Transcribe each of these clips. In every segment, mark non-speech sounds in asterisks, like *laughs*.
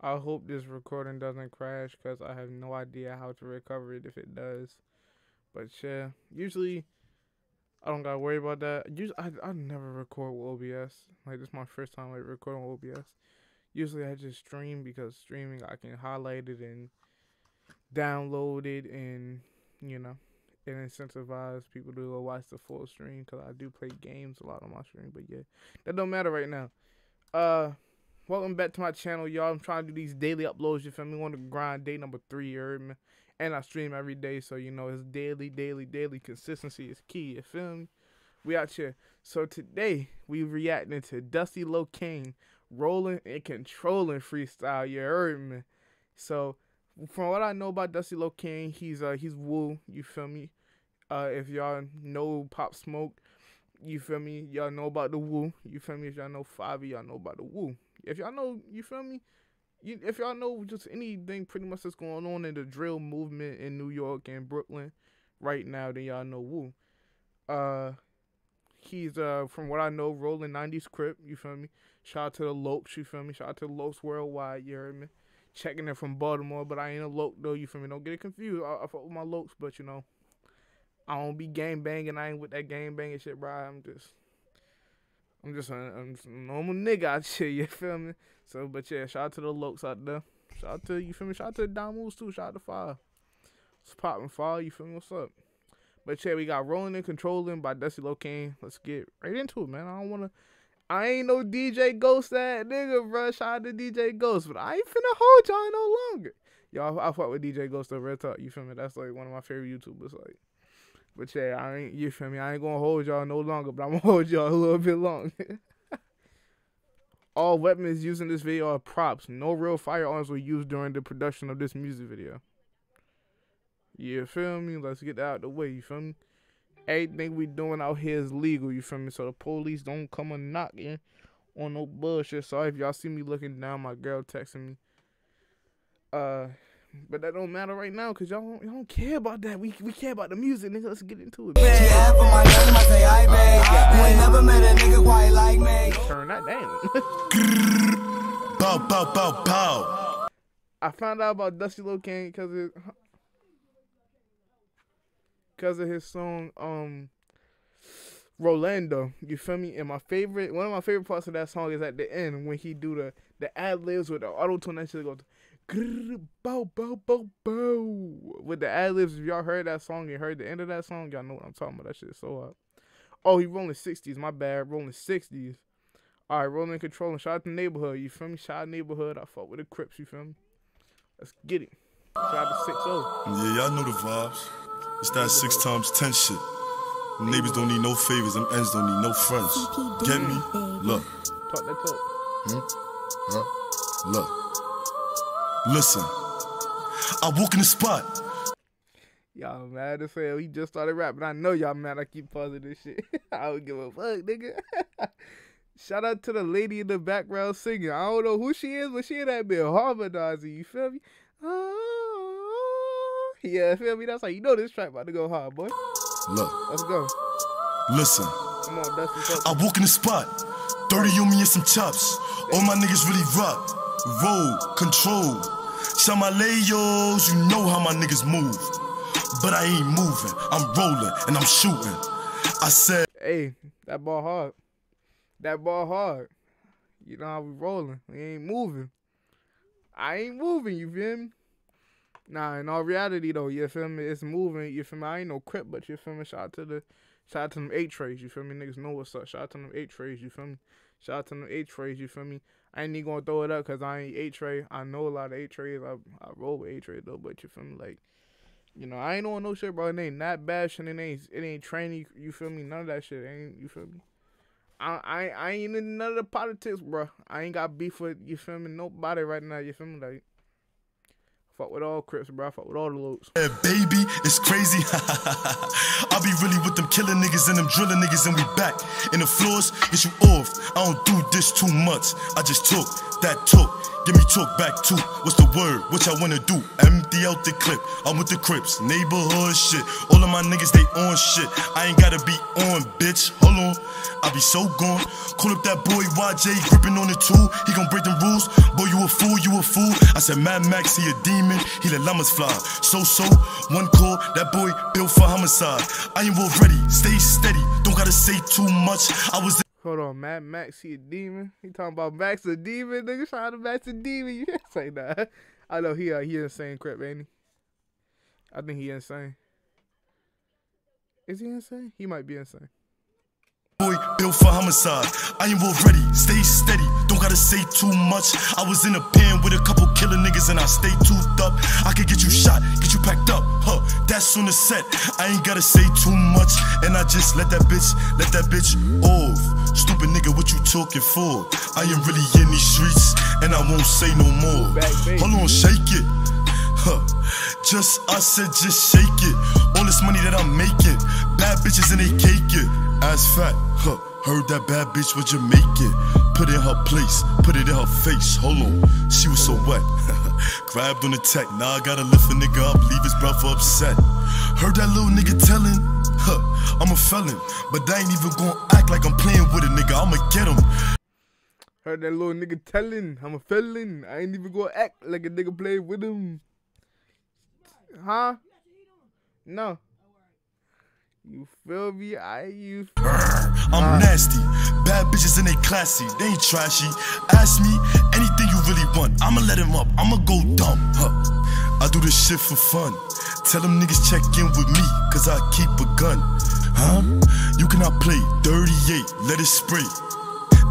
I hope this recording doesn't crash because I have no idea how to recover it if it does. But yeah, usually I don't gotta worry about that. Usually I I never record with OBS. Like this is my first time like recording with OBS. Usually I just stream because streaming I can highlight it and download it and you know and incentivize people to go watch the full stream because I do play games a lot on my stream. But yeah, that don't matter right now. Uh, welcome back to my channel, y'all. I'm trying to do these daily uploads. You feel me? On the grind, day number three, you heard me? And I stream every day, so you know it's daily, daily, daily. Consistency is key. You feel me? We out here. So today we reacting to Dusty Locane rolling and controlling freestyle. You heard me? So from what I know about Dusty Locane, he's uh he's woo. You feel me? Uh, if y'all know Pop Smoke, you feel me? Y'all know about the woo. You feel me? If y'all know Five, y'all know about the woo. If y'all know, you feel me? You, if y'all know just anything pretty much that's going on in the drill movement in New York and Brooklyn right now, then y'all know woo. Uh, he's uh from what I know, rolling '90s crip. You feel me? Shout out to the Lokes. You feel me? Shout out to the Lokes worldwide. You heard me? Checking it from Baltimore, but I ain't a Loke though. You feel me? Don't get it confused. I, I fuck with my Lokes, but you know. I don't be game banging. I ain't with that game banging shit, bro. I'm just, I'm just, a, I'm just a normal nigga out here. *laughs* You feel me? So, but yeah, shout out to the Lokes out there. Shout out to you feel me? Shout out to the Don too. Shout out to Fire. It's popping Fire. You feel me? What's up? But yeah, we got rolling and controlling by Dusty Locane. Let's get right into it, man. I don't wanna. I ain't no DJ Ghost that nigga, bro. Shout out to DJ Ghost, but I ain't finna hold y'all no longer. Y'all, I fuck with DJ Ghost the Red Talk. You feel me? That's like one of my favorite YouTubers. Like, but yeah, I ain't you feel me. I ain't gonna hold y'all no longer, but I'm gonna *laughs* hold y'all a little bit longer. *laughs* All weapons used in this video are props. No real firearms were used during the production of this music video. You feel me? Let's get out of the way. You feel me? Everything we doing out here is legal. You feel me? So the police don't come a knocking on no bullshit. Sorry if y'all see me looking down. My girl texting me. Uh, but that don't matter right now because y'all don't, y'all don't care about that. We we care about the music, nigga. Let's get into it. Yeah, for my name, I say I beg. You ain't never met a nigga quite like me. Turn that down. *laughs* bow, bow, bow, bow. I found out about Dusty Locane because it because of his song um Rolando. You feel me? And my favorite, one of my favorite parts of that song is at the end when he do the the ad libs with the auto tune. That shit goes bow, bow, bow, bow. With the ad libs, if y'all heard that song and heard the end of that song, y'all know what I'm talking about. That shit is so hot. Oh, he rolling 60s. My bad. Rolling 60s. All right, rolling controlling. Shout out to neighborhood. You feel me? Shout out neighborhood. I fuck with the Crips. You feel me? Let's get it. Shout out to 6 Yeah, y'all know the vibes. It's that six times ten shit. Neighbors don't need no favors, them ends don't need no friends. Get me? Look. Talk that talk. Hmm? Huh? Look. Listen, I walk in the spot. Y'all mad as hell. He just started rapping. I know y'all mad. I keep pausing this shit. *laughs* I don't give a fuck, nigga. *laughs* Shout out to the lady in the background singing. I don't know who she is, but she in that bit harmonizing. You feel me? Oh, yeah, feel me? That's how you know this track about to go hard, boy. Look. Let's go. Listen. Come on, Dusty. I walk in the spot. 30 on me and some chops. All my niggas really rock. Roll, control. Some my you know how my niggas move. But I ain't moving, I'm rolling and I'm shooting. I said, Hey, that ball hard. That ball hard. You know how we rolling. We ain't moving. I ain't moving, you feel me? Nah, in all reality though, you feel me? It's moving, you feel me? I ain't no crip, but you feel me? Shout out to the shout out to them eight trays, you feel me? Niggas know what's up. Shout out to them eight trays, you feel me? Shout out to them H trays, you feel me? I ain't even gonna throw it up because I ain't H tray. I know a lot of H trays. I I roll with H tray though, but you feel me? Like, you know, I ain't on no shit, bro. It ain't not bashing. It ain't it ain't training. You feel me? None of that shit. ain't you feel me? I I I ain't in none of the politics, bro. I ain't got beef with you feel me? Nobody right now. You feel me? Like. Fuck with all Crips, bro. Fuck with all the loops. Yeah, baby, it's crazy. *laughs* I be really with them killing niggas and them drilling niggas, and we back. In the floors, get you off. I don't do this too much. I just took that took. Give me talk back too. What's the word? What y'all wanna do? Empty out the clip. I'm with the Crips, neighborhood shit. All of my niggas, they on shit. I ain't gotta be on, bitch. Hold on. I be so gone. Call up that boy YJ, gripping on the tool. He gon' break the rules. Boy, you a fool, you a fool. I said Mad Max, he a demon. He let llamas fly. So, so, one call. That boy built for homicide. I am already. Stay steady. Don't gotta say too much. I was. Hold on, Mad Max, he a demon. He talking about Max a demon, nigga. Shout out to Max a demon. *laughs* You can't say that. I know he uh, he insane, crap, ain't he? I think he insane. Is he insane? He might be insane. Boy, built for homicide. I am already, stay steady. Don't gotta say too much. I was in a pen with a couple killer niggas and I stay toothed up. I could get you shot, get you packed up. Huh, that's on the set. I ain't gotta say too much. And I just let that bitch, let that bitch off. Stupid nigga, what you talking for? I am really in these streets and I won't say no more. Hold on, shake it. Huh. Just, I said, just shake it. All this money that I'm making, bad bitches and they cake it. Ass fat, huh? Heard that bad bitch was Jamaican. Put it in her place, put it in her face. Hold on, she was so wet. *laughs* Grabbed on the tech, now I gotta lift a nigga up, leave his brother upset. Heard that little nigga telling, huh? I'm a felon, but I ain't even gonna act like I'm playing with a nigga. I'ma get him. Heard that little nigga telling, I'm a felon. I ain't even gonna act like a nigga playing with him. Huh? No. You feel me? I you. I'm uh. nasty. Bad bitches and they classy. They ain't trashy. Ask me anything you really want. I'ma let him up. I'ma go dumb. Huh. I do this shit for fun. Tell them niggas check in with me, cause I keep a gun. Huh? You cannot play 38, let it spray.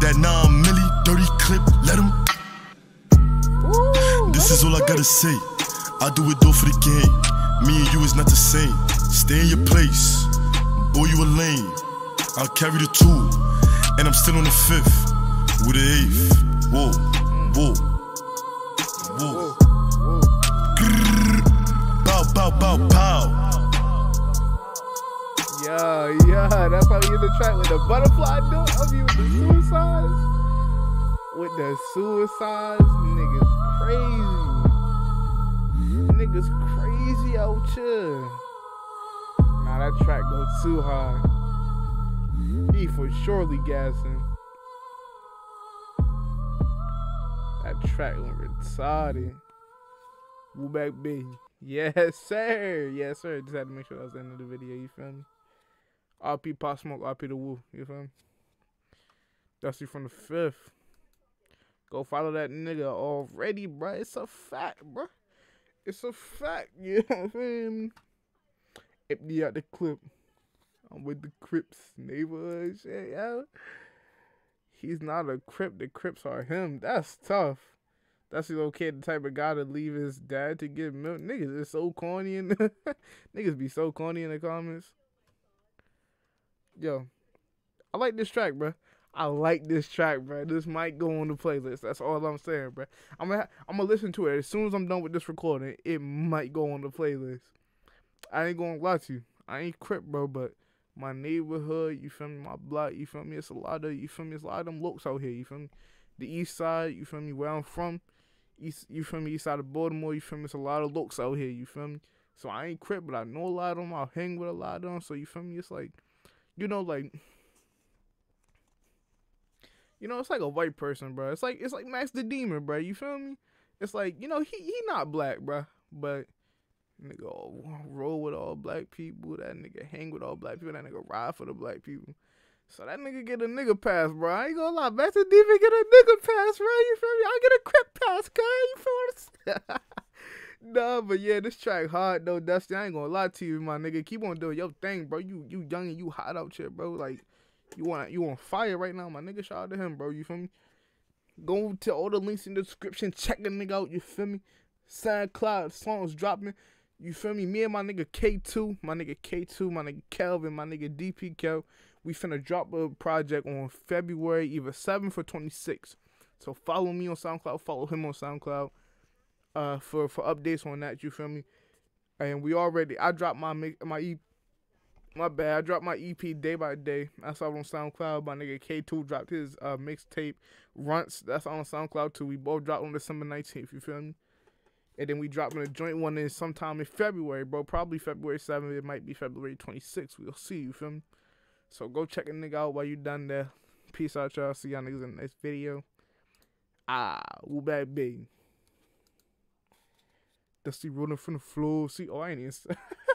That 9 milli, dirty clip, let him. This is all I gotta say. I do it though for the game. Me and you is not the same. Stay in your place. Boy, you a lame. I'll carry the two. And I'm still on the fifth. With the eighth. Whoa. Whoa. Whoa. Grrr. Bow, bow, bow, pow. Yeah, yeah, that's we in the track with the butterfly dude. I mean, with the suicides. With the suicides, niggas crazy. Niggas crazy out here. Nah, that track go too hard. He for surely gassing. That track went retarded. Woo back baby. Yes, sir. Yes, sir. Just had to make sure that was the end of the video. You feel me? RP Pop Smoke, RP the Woo. You feel me? Dusty from the fifth. Go follow that nigga already, bruh. It's a fact, bruh. It's a fact. *laughs* You know what I'm saying? Empty out the clip. I'm with the Crips neighborhood shit, yo. He's not a Crip. The Crips are him. That's tough. That's the okay. The type of guy to leave his dad to get milk. Niggas is so corny the *laughs* niggas be so corny in the comments. Yo, I like this track, bro. I like this track, bro. This might go on the playlist. That's all I'm saying, bro. I'm gonna I'm gonna listen to it as soon as I'm done with this recording. It might go on the playlist. I ain't gonna lie to you. I ain't crip, bro, but my neighborhood, you feel me? My block, you feel me? It's a lot of you feel me? It's a lot of them looks out here, you feel me? The east side, you feel me? Where I'm from, east, you feel me? East side of Baltimore, you feel me? It's a lot of looks out here, you feel me? So I ain't crip, but I know a lot of them. I hang with a lot of them. So you feel me? It's like, you know, like you know, it's like a white person, bro. It's like it's like Max the Demon, bro. You feel me? It's like you know he he not black, bro, but nigga roll with all black people. That nigga hang with all black people. That nigga ride for the black people. So that nigga get a nigga pass, bro. I ain't gonna lie, Max the Demon get a nigga pass, bro. You feel me? I get a crip pass, cuz. You feel what I'm *laughs* Nah, but yeah, this track hard though, Dusty. I ain't gonna lie to you, my nigga. Keep on doing your thing, bro. You you young and you hot out here, bro. Like you want you on fire right now, my nigga. Shout out to him, bro. You feel me? Go to all the links in the description. Check the nigga out. You feel me? SoundCloud songs dropping. You feel me? Me and my nigga K2, my nigga K2, my nigga Kelvin, my nigga DP Kel. We finna drop a project on February either 7th or 26th. So follow me on SoundCloud. Follow him on SoundCloud. Uh, for for updates on that. You feel me? And we already I dropped my my My bad. I dropped my EP day by day. That's all on SoundCloud. My nigga K2 dropped his uh, mixtape Runts. That's on SoundCloud too. We both dropped on December 19th. You feel me? And then we dropping a joint one in sometime in February, bro. Probably February 7th. It might be February 26th. We'll see. You feel me? So go check a nigga out while you done there. Peace out, y'all. See y'all niggas in the next video. Ah, woo back, baby. Dusty rolling from the floor. See, oh, I ain't even. *laughs*